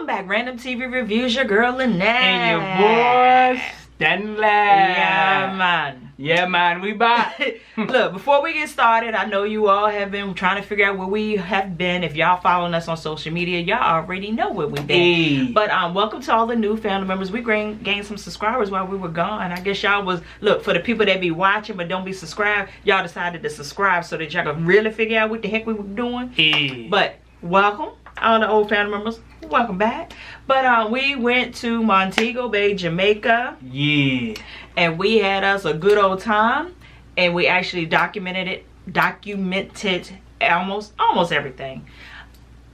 Welcome back, Random TV Reviews, your girl Lynette. And your boy Stanley. Yeah, man. Yeah, man, we back. Look, before we get started, I know you all have been trying to figure out where we have been. If y'all following us on social media, y'all already know where we've been. Hey. But um, welcome to all the new family members. We gained, gained some subscribers while we were gone. I guess y'all was, look, for the people that be watching but don't be subscribed, y'all decided to subscribe so that y'all could really figure out what the heck we were doing. Hey. But welcome, all the old family members. Welcome back. But uh, we went to Montego Bay, Jamaica, yeah. and we had us a good old time. And we actually documented it, documented almost almost everything.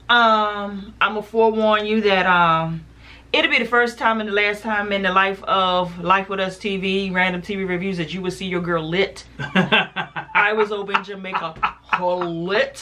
Um, I'm gonna forewarn you that um, it'll be the first time and the last time in the life of Life with Us TV, random TV reviews that you will see your girl lit. I was over in Jamaica lit.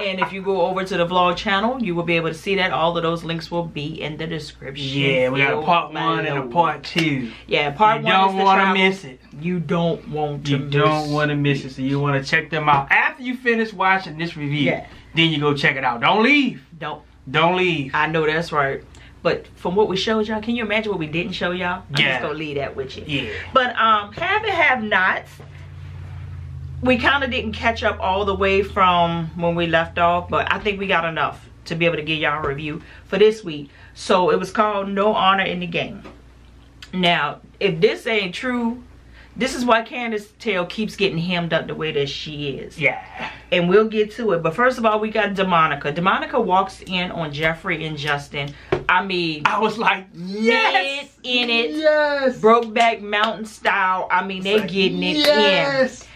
And if you go over to the vlog channel, you will be able to see that. All of those links will be in the description. yeah, we got a part one and a part two. Yeah, part you one don't want to miss it. You don't want to You miss. don't want to miss it, so you want to check them out after you finish watching this review. Yeah. Then you go check it out. Don't leave. Don't. Don't leave. I know that's right. But from what we showed y'all, can you imagine what we didn't show y'all? I'm Yeah. just gonna leave that with you. Yeah. But um, have it, have nots. We kind of didn't catch up all the way from when we left off, but I think we got enough to be able to give y'all a review for this week. So it was called No Honor in the Game. Now, if this ain't true, this is why Candace Tail keeps getting hemmed up the way that she is Yeah. and we'll get to it. But first of all, we got Demonica. Demonica walks in on Jeffrey and Justin. I mean, I was like, yes. in it. Yes. Brokeback Mountain style. I mean, they getting it yes. in.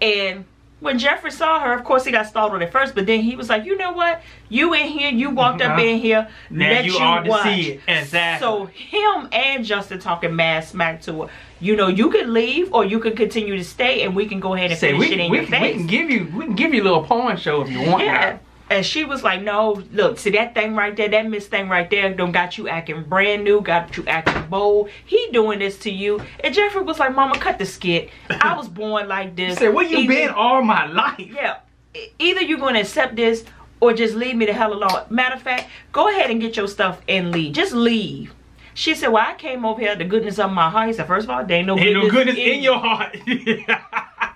And when Jeffrey saw her, of course he got startled at first, but then he was like, you know what? You in here, you walked up Uh-huh. in here. Now let you you ought to see it. Exactly. So him and Justin talking mad smack to her. You know, you can leave or you can continue to stay, and we can go ahead and Say finish we, it in we, your we face. can give you we can give you a little porn show if you want. Yeah. now. And she was like, no, look, see that thing right there, that miss thing right there, done got you acting brand new, got you acting bold. He doing this to you. And Jeffrey was like, mama, cut the skit. I was born like He this. said, where you Either- been all my life? Yeah. Either you're going to accept this or just leave me the hell alone. Matter of fact, go ahead and get your stuff and leave. Just leave. She said, well, I came over here, the goodness of my heart. He said, first of all, there ain't no Ain't no goodness, goodness in your heart.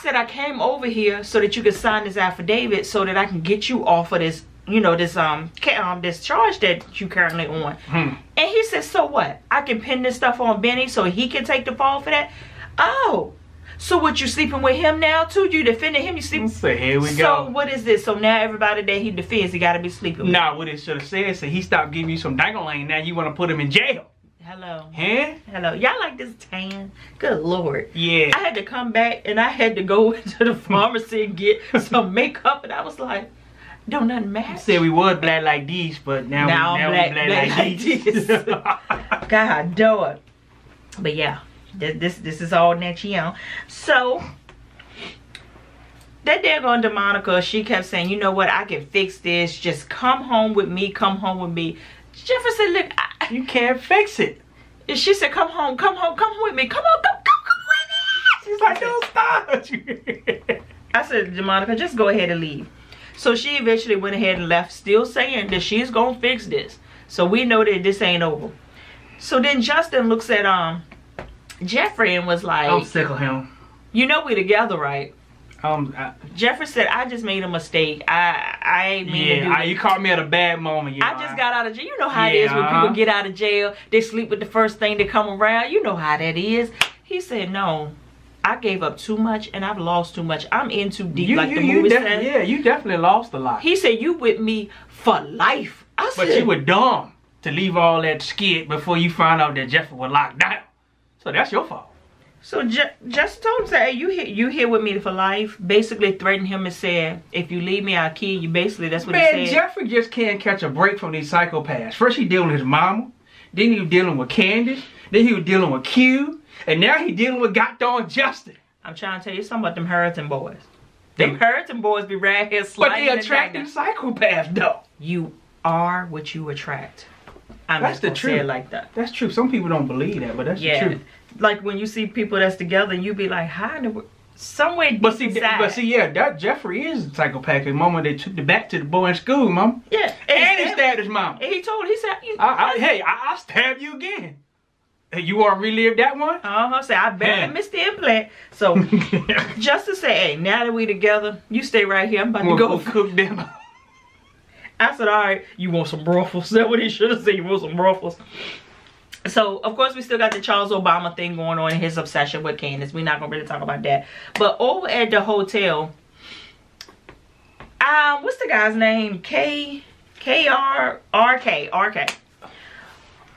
I said I came over here so that you could sign this affidavit so that I can get you off of this, you know, this um, um this charge that you currently on. Hmm. And he said, so what? I can pin this stuff on Benny so he can take the fall for that. Oh, so what? You sleeping with him now too? You defending him? You sleeping? so here we So go. what is this? So now everybody that he defends, he got to be sleeping. with. Nah, what it should have said, so he stopped giving you some dangling. Now you want to put him in jail. Hello, Huh? hello. Y'all like this tan? Good lord. Yeah. I had to come back and I had to go into the pharmacy and get some makeup, and I was like, don't nothing match. Said we was black like these, but now, Now we, now black- we black, black like, these. God do it. But yeah, this this, this is all year. So that daggone Demonica, she kept saying, you know what, I can fix this. Just come home with me. Come home with me. Jefferson look, I, you can't fix it. and she said, come home, come home, come with me. Come on, come, come, come with me. She's like, don't stop. I said, Demonica, just go ahead and leave. So she eventually went ahead and left, still saying that she's gonna fix this. So we know that this ain't over. So then Justin looks at um Jeffrey and was like, I'm sick of him. "You know we together, right?" Um, I, Jeffrey said, "I just made a mistake. I I ain't mean to do yeah, I, you caught me at a bad moment. Yeah, I just got out of jail. You know how it is when Yeah. people get out of jail. They sleep with the first thing that come around. You know how that is." He said, "No." I gave up too much and I've lost too much. I'm in too deep, You, like you, the you movie said. yeah, you definitely lost a lot. He said, "You with me for life." I But said, you were dumb to leave all that skit before you found out that Jeffrey was locked down. So that's your fault. So Je- just told him, say, hey, you here, you here with me for life. Basically threatened him and said, if you leave me, I'll kill you. Basically, that's what Man, he said. Jeffrey just can't catch a break from these psychopaths. First he dealing with his mama, then he was dealing with Candace, then he was dealing with Q, and now he dealing with goddamn Justin. I'm trying to tell you something about them Harrington boys. Them They- Harrington boys be right here But sliding. they and attracting psychopaths though. You are what you attract. I'm That's the truth. like that. That's true. Some people don't believe that, but that's Yeah. the truth. Like when you see people that's together and you be like, how in the wo- somewhere But see, inside. but see, yeah, that Jeffrey is a psychopath. Cause mama, they took the back to the boy in school, mama, yeah, and he stabbed his mom. and he told he said, I, I, hey, I, I stab you again. Hey, you want to relive that one? uh-huh, say I barely Yeah. missed the implant. So just to say, hey, now that we together, you stay right here. I'm about to We'll go. go cook dinner. I said, all right, you want some brothels? That's what he should have said. You want some ruffles? So, of course, we still got the Charles Obama thing going on, and his obsession with Candace. We're not going to really talk about that. But over at the hotel, um, what's the guy's name? K, K R R K R K.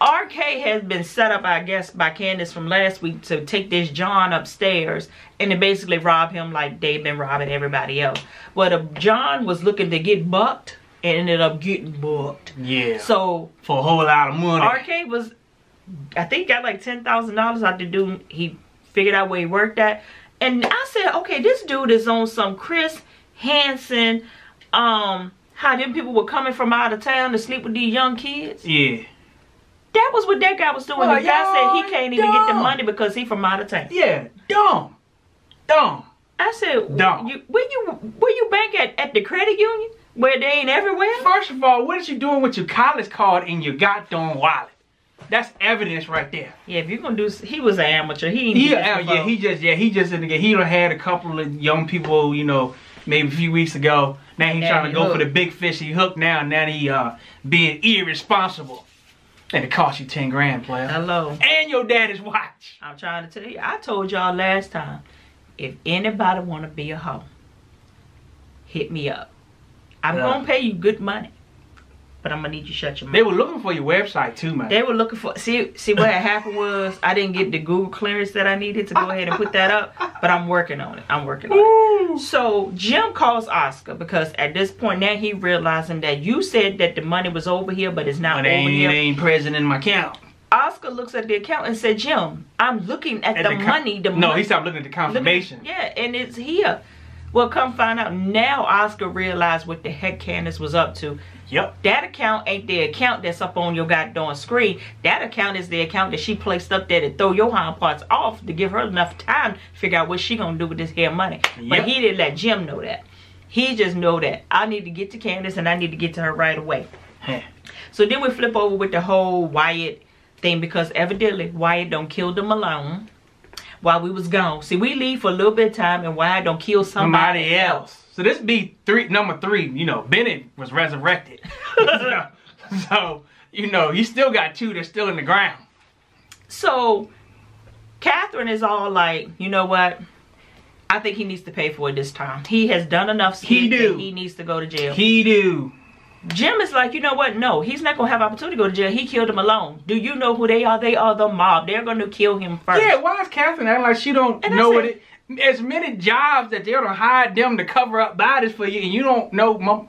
RK has been set up, I guess, by Candace from last week to take this John upstairs and to basically rob him like they've been robbing everybody else. But uh, John was looking to get bucked and ended up getting bucked. Yeah. So for a whole lot of money. RK was, I think, got like ten thousand dollars out the dude. He figured out where he worked at, and I said, okay, this dude is on some Chris Hansen. Um, how them people were coming from out of town to sleep with these young kids. Yeah. That was what that guy was doing. Well, the guy said he can't even get the money because he from out of town. Yeah. Dumb. Dumb. I said, Dumb. you, where you where you bank at at the credit union where they ain't everywhere? First of all, what is you doing with your college card in your goddamn wallet? That's evidence right there. Yeah, if you're gonna do, he was an amateur. He ain't He, before. yeah, he just, yeah, he just, he done had a couple of young people, you know, maybe a few weeks ago. Now he's Now trying he to go for the big fish he hooked now, and now he uh being irresponsible. And it cost you 10 grand, player. Hello. And your daddy's watch. I'm trying to tell you. I told y'all last time. If anybody want to be a hoe, hit me up. I'm Yeah. gonna pay you good money, but I'm gonna need you to shut your mouth. They were looking for your website too, man. They were looking for see see what happened was I didn't get the Google clearance that I needed to go ahead and put that up, but I'm working on it. I'm working on it. So Jim calls Oscar because at this point now he realizing that you said that the money was over here, but it's not But over ain't, here. it ain't present in my account. Oscar looks at the account and said, Jim, I'm looking at, At the, con- money. The no, money. he stopped looking at the Look confirmation. Yeah, and it's here. Well, come find out. Now Oscar realized what the heck Candace was up to. Yep. That account ain't the account that's up on your goddamn screen. That account is the account that she placed up there to throw your hind parts off to give her enough time to figure out what she gonna do with this here money. Yep. But he didn't let Jim know that. He just know that I need to get to Candace and I need to get to her right away. So then we flip over with the whole Wyatt thing because evidently Wyatt don't kill them alone while we was gone. See, we leave for a little bit of time and Wyatt don't kill somebody, Somebody else. So this be three number three. You know, Bennett was resurrected. so, so, you know, you still got two that's still in the ground. So Catherine is all like, you know what? I think he needs to pay for it this time. He has done enough. He do. He needs to go to jail. He do. Jim is like, you know what? No, he's not gonna have opportunity to go to jail. He killed him alone. Do you know who they are? They are the mob. They're gonna kill him first. Yeah, why is Catherine acting like she don't And know said- what it? As many jobs that they're gonna hire them to cover up bodies for you, and you don't know. Mom,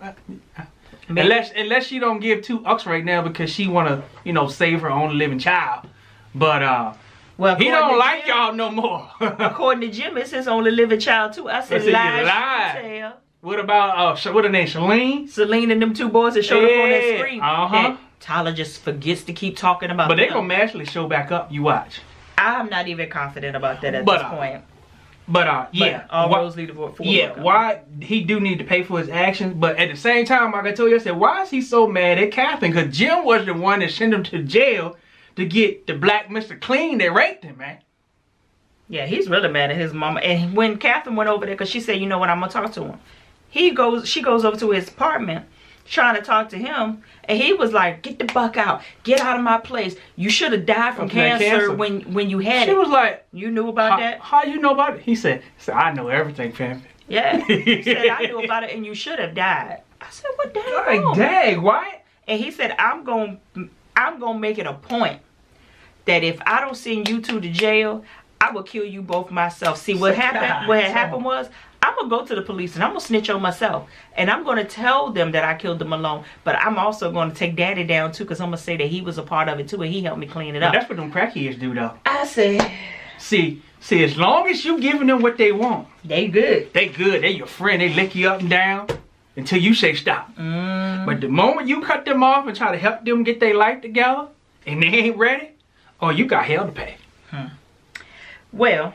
Maybe- unless unless she don't give two ucks right now because she wanna, you know, save her only living child. But uh, well, he don't like y'all no more. According to Jim, it's his only living child too. I said, I said, you lies. lied. you tell. what about uh, what her name, Shalene? Celine and them two boys that showed up on that Yeah, screen. uh-huh. That Tyler just forgets to keep talking about. But they them. gonna magically show back up. You watch. I'm not even confident about that at But, this uh, point. But uh, But yeah, all why- roads lead to Fort yeah. Worth. Why he do need to pay for his actions, but at the same time, like I told you, I said, why is he so mad at Catherine? Because Jim was the one that sent him to jail to get the black Mister Clean that raped him, man. Yeah, he's really mad at his mama. And when Catherine went over there, because she said, you know what, I'm gonna talk to him. He goes, she goes over to his apartment, trying to talk to him, and he was like, "Get the buck out, get out of my place. You should have died from cancer, cancer. when when you had She it. was like, you knew about how, that? how you know about it? He said, said I know everything, fam. Yeah. He said, I knew about it, and you should have died. I said, what the hell? Like, dang, why? And he said, I'm going to I'm going to make it a point that if I don't send you two to jail, I will kill you both myself. See what happened? What had happened was I'm gonna go to the police and I'm gonna snitch on myself, and I'm gonna tell them that I killed them alone. But I'm also gonna take Daddy down too, cause I'm gonna say that he was a part of it too, and he helped me clean it But up. that's what them crackheads do, though. I said See, see, as long as you giving them what they want, they good. they good. They your friend. They lick you up and down until you say stop. Mm, But the moment you cut them off and try to help them get their life together, and they ain't ready, oh, you got hell to pay. well,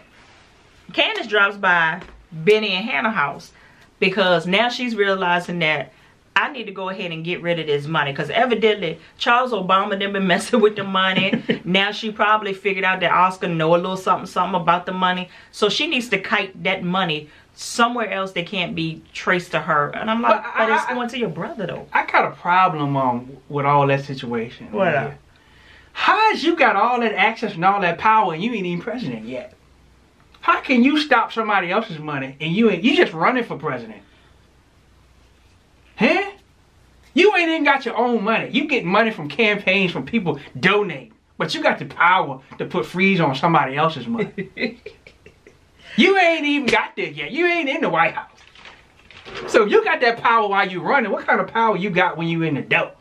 Candace drops by Benny and Hannah house because now she's realizing that I need to go ahead and get rid of this money because evidently Charles Obama done been messing with the money. now she probably figured out that Oscar know a little something something about the money. So she needs to kite that money somewhere else that can't be traced to her. And I'm like, But but, I- it's I- going to your brother though. I got a problem um with all that situation. What right? How's you got all that access and all that power and you ain't even president yet? How can you stop somebody else's money and you ain't you just running for president? Huh? You ain't even got your own money. You get money from campaigns from people donate, but you got the power to put freeze on somebody else's money. you ain't even got that yet. You ain't in the White House. So you got that power while you running. What kind of power you got when you in the dope?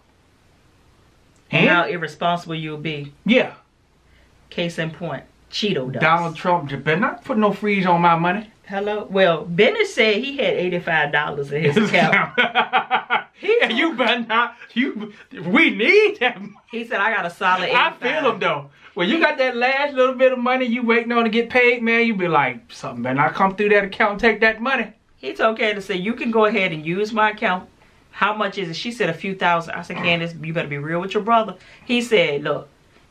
And how irresponsible you'll be. Yeah. Case in point, Cheeto does. Donald Trump just better not put no freeze on my money. Hello. Well, Bennett said he had eighty-five dollars in his account. He and you better not. You, we need that. money. He said I got a solid. 85. I feel him though. When you got that last little bit of money you waiting on to get paid, man, you be like, something better not come through that account and take that money. He told Candace, to say, you can go ahead and use my account. How much is it? She said a few thousand. I said, Candace, you better be real with your brother. He said, look,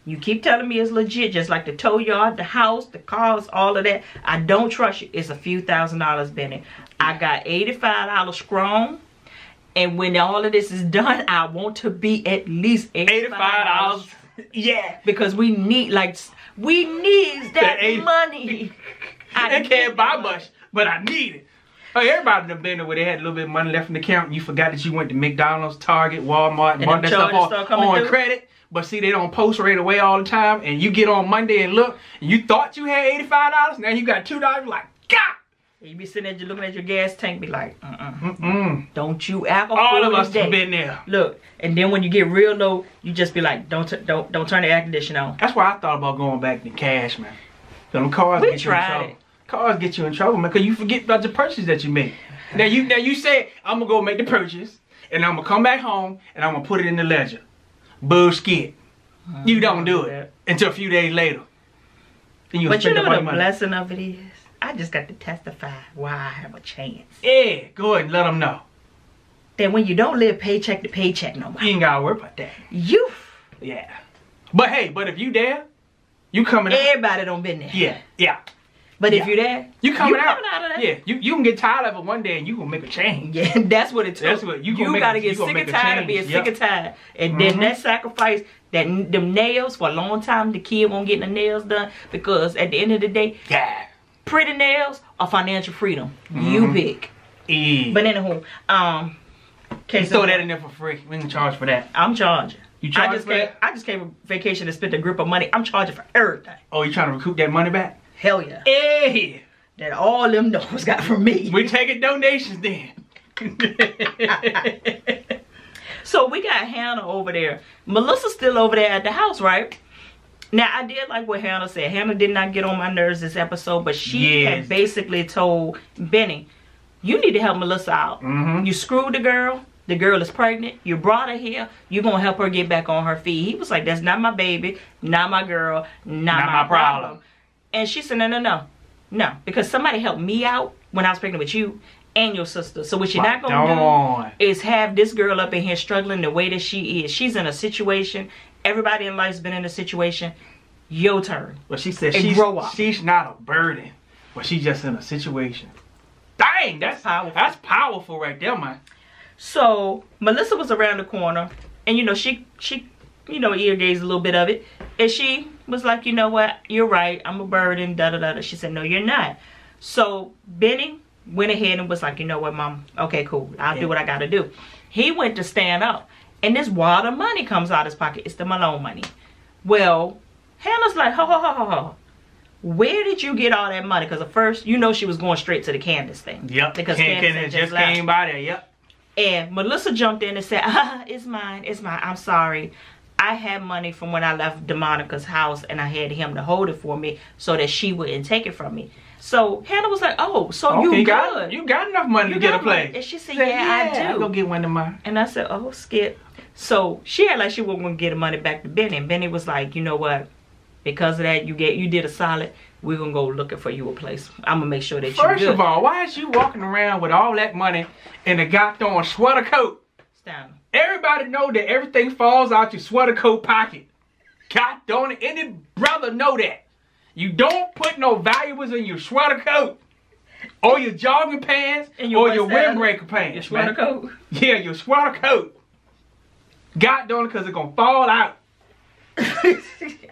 you keep telling me it's legit, just like the tow yard, the house, the cars, all of that. I don't trust you. It's a few thousand dollars, Benny. I got $85 strong. And when all of this is done, I want to be at least $85. $85. Yeah. Because we need, like, we need that money. I can't buy much, but I need it. Oh, everybody done been there where they had a little bit of money left in the account and you forgot that you went to McDonald's, Target, Walmart, and And bought that stuff on, on credit. But see, they don't post right away all the time. And you get on Monday and look, and you thought you had $85, now you got $2, like, God! You be sitting there looking at your gas tank, be like, uh-uh. Mm-mm. Don't you a All of us have been there. Look, and then when you get real low, you just be like, don't don't don't turn the air conditioner on. That's why I thought about going back to cash, man. Them cars We get you in trouble. it. Cars get you in trouble, man, because you forget about the purchase that you made. Now you now you say I'm gonna go make the purchase, and I'm gonna come back home and I'm gonna put it in the ledger. Bullshit. You uh, don't do it until a few days later. Then you But you know up all the money. blessing of it is, I just got to testify why I have a chance. Yeah, go ahead and let them know. That when you don't live paycheck to paycheck no more, You ain't gotta worry about that. you, Yeah. But hey, but if you there, you coming out. everybody don't been there. Yeah, yeah. But if Yeah. you there, You coming you out. coming out of that. Yeah, you, you can get tired of it one day and you gonna make a change. Yeah, that's what it took. That's what- you gonna make a- gotta you get gonna sick and tired of being change, sick yep. and tired, and then Mhm. that sacrifice, that them nails for a long time, the kid won't get the nails done because at the end of the day, Yeah. pretty nails or financial freedom, you Mhm. pick. Yeah. But anywho, um, You case throw that in there for free. We can charge for that. I'm charging. You I charge just for came. that? I just came on vacation and spent a grip of money. I'm charging for everything. Oh, you trying to recoup that money back? Hell yeah. Hey, That all them knows got from me. we taking donations then. So we got Hannah over there. Melissa's still over there at the house, right? Now I did like what Hannah said. Hannah did not get on my nerves this episode, but she Yes. had basically told Benny, "You need to help Melissa out. Mhm. You screwed the girl. The girl is pregnant. You brought her here. You're gonna help her get back on her feet." He was like, "That's not my baby, not my girl, not, my, problem. And she said, "No, no, no, no, because somebody helped me out when I was pregnant with you and your sister. So what you're not gonna do." Is have this girl up in here struggling the way that she is. She's in a situation. Everybody in life's been in a situation. Your turn. But she said And she's, grow up. she's not a burden, but she's just in a situation. Dang, that's Powerful. That's powerful right there, man. So Melissa was around the corner, and you know she she you know ear gazed a little bit of it, and she was like, you know what, you're right. I'm a burden. Da da da. da. She said, no, you're not. So Benny went ahead and was like, you know what, mom? Okay, cool. I'll Yeah. do what I got to do. He went to stand up, and this wad of money comes out of his pocket. It's the Malone money. Well, Hannah's like, ho ho ho ho ho. Where did you get all that money? Because at first, you know, she was going straight to the Candace thing. Yep. Because Candace had just, just came by there. Yep. And Melissa jumped in and said, ah, it's mine, it's mine. I'm sorry. I had money from when I left DeMonica's house and I had him to hold it for me so that she wouldn't take it from me. So Hannah was like, oh, so Okay, you you good. got you got enough money You to get a place. And she said, Said, yeah, I I'll do. go get one of mine. And I said, oh, Skip. So she had like she wasn't going to get the money back to Benny. And Benny was like, you know what? Because of that, you get you did a solid. we're gonna go looking for you a place. I'm gonna make sure that you're First of all, why is you walking around with all that money in a goddamn sweater coat? Stand. Everybody know that everything falls out your sweater coat pocket. God don't any brother know that. You don't put no valuables in your sweater coat. Or your jogging pants And your or your windbreaker pants. Your sweater man. coat. Yeah, your sweater coat. God don't because it's gonna fall out.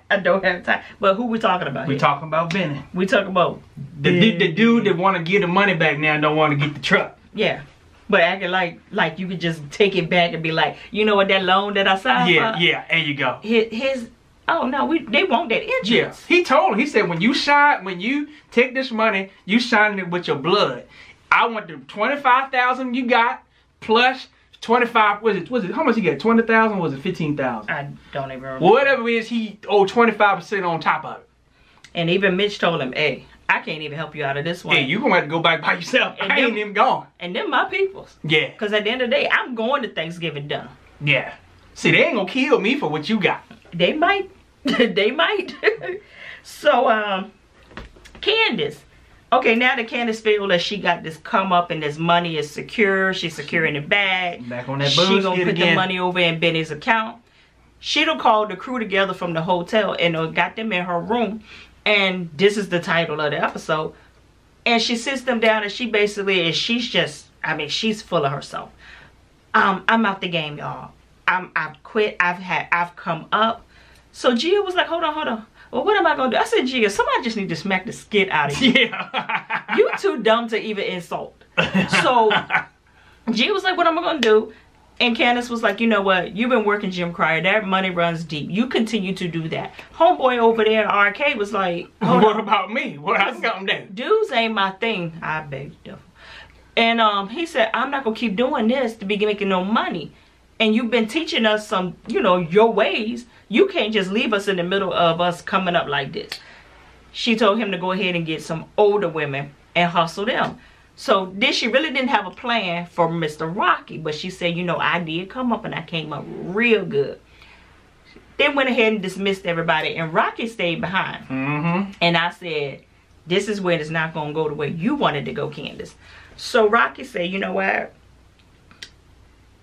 I don't have time. But who we talking about? We talking about Benny. we talking about The, du- the dude that wanna get the money back now don't wanna get the truck. yeah. But acting like like you could just take it back and be like, you know what that loan that I signed Yeah, for? yeah, there you go. His, his oh no, we they want that Yeah, interest. he told him. He said, when you sign, when you take this money, you sign it with your blood. I want the twenty five thousand you got plus twenty five. Was it? Was it? How much he got? Twenty thousand? Was it fifteen thousand? I don't even remember. Whatever it is, he owed twenty five percent on top of it. And even Mitch told him, "Hey, I can't even help you out of this one." Hey, you gonna have to go back by yourself. And I ain't even gone. and them my peoples. Yeah, Cause at the end of the day, I'm going to Thanksgiving dinner. yeah. See, they ain't gonna kill me for what you got. They might. they might. so, um, Candace. Okay, now that Candace feel that she got this come up and this money is secure, she's secure in the bag. Back on that She gonna put the money over in Benny's account. She done called the crew together from the hotel and uh, got them in her room. And this is the title of the episode. And she sits them down and she basically is she's just I mean, she's full of herself. Um, I'm out the game, y'all. I'm I've quit. I've had I've come up. So Gia was like, hold on, hold on. Well, what am I gonna do? I said, Gia, somebody just need to smack the skit out of you. Yeah. you too dumb to even insult. So Gia was like, what am I gonna do? And Candace was like, you know what? You've been working Jim Cryer. That money runs deep. You continue to do that. Homeboy over there at arcade was like, what about me? What I gonna do? dudes ain't my thing. I beg the devil. And um, he said, I'm not gonna keep doing this to be making no money. And you've been teaching us some, you know, your ways. You can't just leave us in the middle of us coming up like this. She told him to go ahead and get some older women and hustle them. So then she really didn't have a plan for Mr. Rocky, but she said, you know, I did come up and I came up real good. Then went ahead and dismissed everybody, and Rocky stayed behind. Mm-hmm. And I said, this is where it's not going to go the way you wanted to go, Candace. So Rocky said, you know what?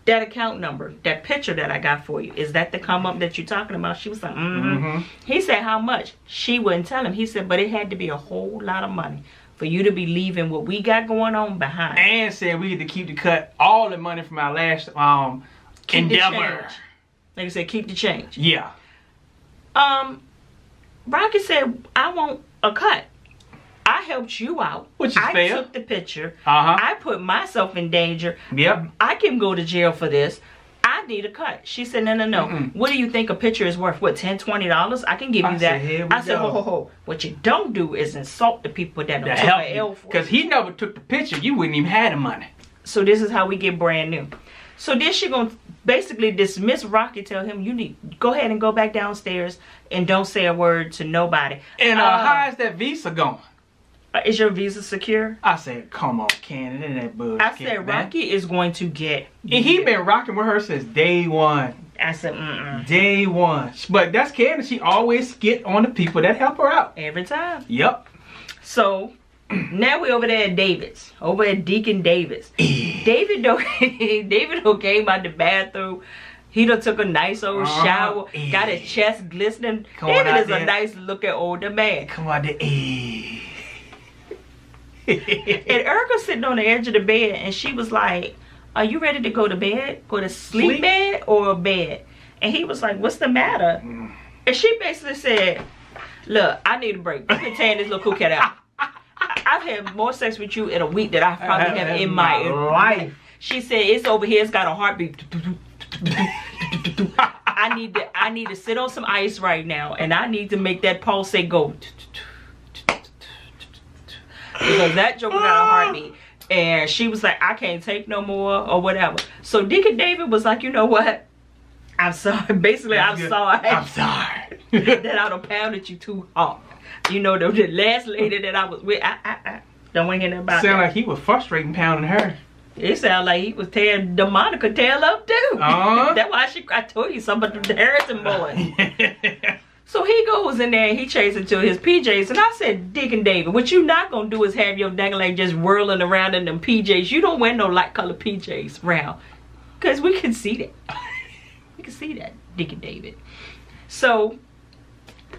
That account number, that picture that I got for you, is that the come up that you're talking about? She was like, mm-hmm. Mhm. He said, how much? She wouldn't tell him. He said, but it had to be a whole lot of money for you to be leaving what we got going on behind. And said we get to keep the cut all the money from our last um Keep endeavor. Like I said, keep the change. Yeah. Um, Rocky said, I want a cut. I helped you out. Which is I fair. took the picture. Uh-huh. I put myself in danger. Yep. I can go to jail for this. I need a cut. She said, no, no, no. Mm-mm. What do you think a picture is worth? What, $10, $20? I can give you I that. said, I said, ho, ho, ho. What you don't do is insult the people that don't help L for. Because he never took the picture. You wouldn't even have the money. So this is how we get brand new. So then she gonna basically dismiss Rocky, tell him you need go ahead and go back downstairs and don't say a word to nobody. And uh, Uh, how is that visa going? Uh, Is your visa secure? I said, come on, Canada, and that bullshit. I said man. Rocky is going to get. And he been rocking with her since day one. I said mm-mm. Day one. But that's Candace. She always get on the people that help her out. every time. Yep. So now we over there at David's, over at Deacon Davis. David though, David who came out the bathroom. He done took a nice old Uh-huh. shower, got his chest glistening. David is a nice looking older man. Come on, the eh. And Erica was sitting on the edge of the bed and she was like, Are you ready to go to bed? Go to sleep, Sleep? bed or bed? And he was like, What's the matter? Mm. And she basically said, Look, I need a break. You can tear this little cool cat out. I've had more sex with you in a week than I probably have in my life. She said, It's over here, it's got a heartbeat. I need to I need to sit on some ice right now and I need to make that pulse say go because that joker got a heartbeat. And she was like, I can't take no more or whatever. So Deacon David was like, you know what? I'm sorry. Basically, I'm sorry I'm sorry. that I done pounded you too hard. You know, the, the last lady that I was with, I, I, I don't want to hear about Sound that. like he was frustrating pounding her. It sounded like he was tearing the Monica tail up too. Uh-huh. That's why she, I told you something about the Harrington boys. So he goes in there and he chases into his PJs. And I said, Deacon David, what you not gonna do is have your dangling just whirling around in them PJs. You don't wear no light color PJs round. Cause we can see that. we can see that, Deacon David. So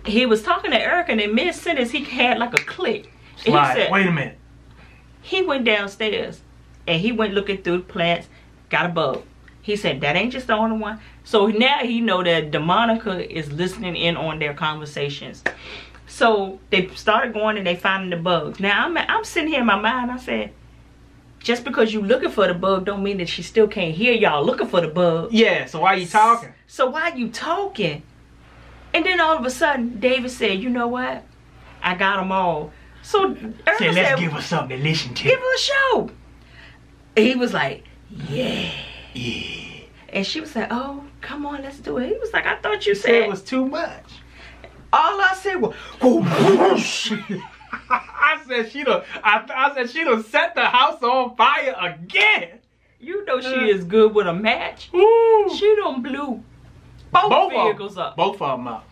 he was talking to Eric and in mid sentence he had like a click. And he Slide. said, Wait a minute. he went downstairs and he went looking through the plants, got a bug. He said that ain't just the only one. So now he know that Demonica is listening in on their conversations. So they started going and they finding the bugs. Now I'm I'm sitting here in my mind. I said, just because you looking for the bug don't mean that she still can't hear y'all looking for the bug. Yeah, so why you talking? So why you talking? And then all of a sudden, David said, "You know what? I got them all." So Erica Say, let's said, give her something to listen to. give her a show. And he was like, yeah. Yeah. And she was like, oh, come on, let's do it. He was like, I thought you Said said. it was too much. All I said was, I said she done. I, I said she done set the house on fire again. you know she is good with a match. Ooh. She done blew both, both vehicles up. Both of them up.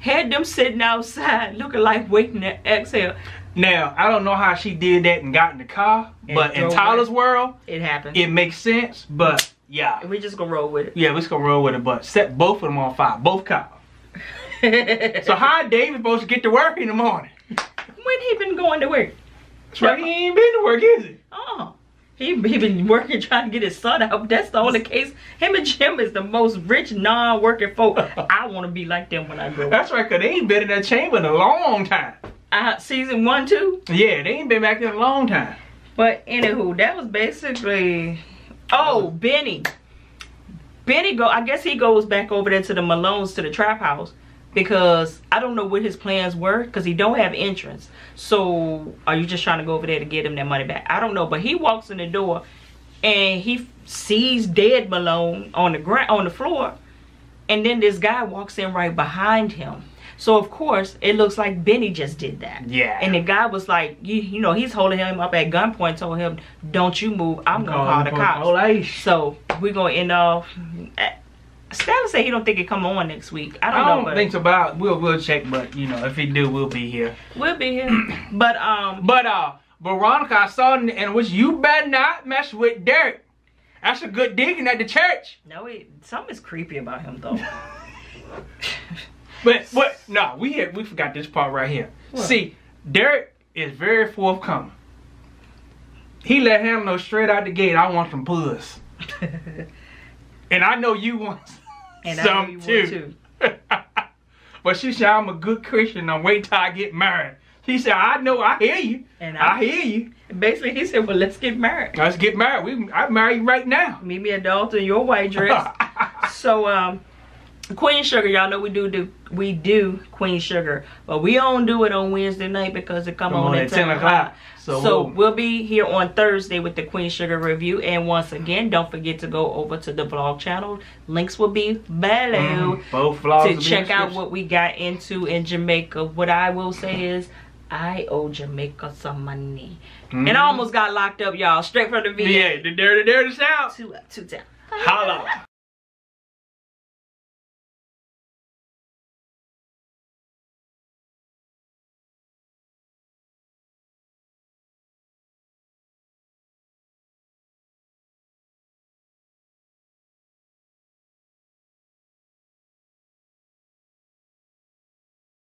Had them sitting outside looking like waiting to exhale. Now I don't know how she did that and got in the car, And but in Tyler's world, It happened. it makes sense. But yeah, we just gonna roll with it. yeah, let's go roll with it. But set both of them on fire, both it. So how David supposed to get to work in the morning? when he been going to work? That's right, he ain't been to work, is he? Oh. He, he been working trying to get his son out. That's the only case. Him and Jim is the most rich non-working folk. I want to be like them when I grow up. That's right, cause they ain't been in that chamber in a long time. Uh, season one, two. Yeah, they ain't been back there in a long time. But anywho, that was basically. Oh, uh, Benny. Benny go. I guess he goes back over there to the Malones to the trap house because I don't know what his plans were because he don't have entrance. So are you just trying to go over there to get him that money back? I don't know. But he walks in the door and he sees dead Malone on the ground on the floor, and then this guy walks in right behind him. So of course it looks like Benny just did that. Yeah. And the guy was like, you, you know, he's holding him up at gunpoint, told him, "Don't you move. I'm gonna call the cops." Police. So we're gonna end off. Stanley said he don't think it come on next week. I don't, I don't, know. But think so. About we'll we'll check, but you know if he do, we'll be here. We'll be here. but um, But uh, Veronica, I saw in- and which you better not mess with Derek. That's a good digging at the church. no, it, something's creepy about him though. But what? No, we had, we forgot this part right here. What? See, Derek is very forthcoming. He let him know straight out the gate. I want some puss, and I know you want and I some know you too. would too. but she said I'm a good Christian. I'm waiting till I get married. He said I know. I hear you. And I I, hear you. basically he said, well, let's get married. Let's get married. We I marry you right now. Meet me at the altar in your white dress. so um, Queen Sugar, y'all know we do do we do Queen Sugar, but we don't do it on Wednesday night because it come, Come on, at ten o'clock. So, So we'll- we'll be here on Thursday with the Queen Sugar review. And once again, don't forget to go over to the vlog channel. Links will be below Mm, both vlogs to check out what we got into in Jamaica. What I will say is, I owe Jamaica some money. And I Mhm. almost got locked up, y'all, straight from the VA. Yeah, the dirty, dirty sound. Two up, two down. Holla.